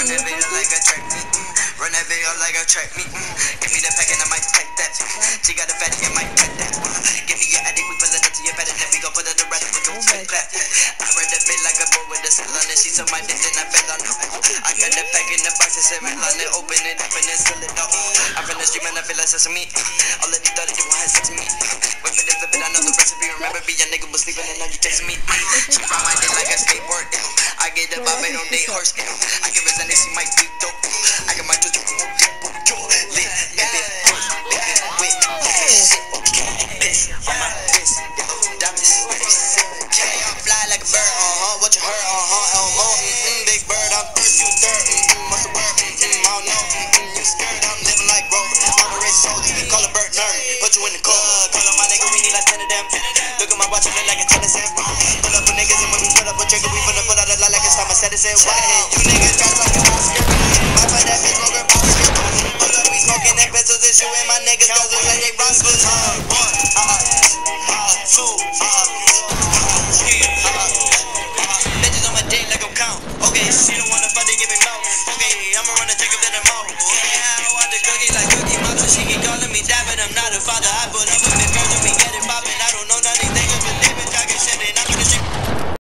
Run that video like a track mm. Run that video like a track mm. Give me the pack and I might pack that. She got a fatty, I might pack that. Give me your addict, we pull it up to your bed and then we go put it the rest with the clip clap. I run that bit like a boy with a salon and she took my dick and I fell on her. I got the pack in the box and seven hundred, open it up and then seal it off. I'm from the street and I feel like sesame. All of these thought you want sex with me. I know the recipe. Remember me, your nigga was sleeping and now you chasing me. She ride my dick like a skateboard. I get the vibe, I don't date horse. I give her Sunday, she might be dope. I got my two on fly like a bird, uh huh, what you heard, uh huh, Elmo, mm-mm, big bird, I'm first, you third, mm-mm, what's mm-mm, I don't know, mm-mm, you scared, I'm living like Grover, I'm a rich call a bird nerd, put you in the cold, my it like a tennis set, pull up with niggas, and when we put up a trigger, we finna pull out a lot like it's time I said it, said, wow, you niggas dress like an Oscar, might find that bitch, smoker, Oscar, pull up, we smoking them pencils and shooting my niggas, cause look like they Roswells, uh, one, uh, uh, two, uh, three, uh, Bitches on my dick like I'm count. Okay, she don't wanna fuck, they give me mouth. Okay, I'ma run up in the mouth. Okay, I like cookie monster. She keep calling me dad, but I'm not a father. I put up with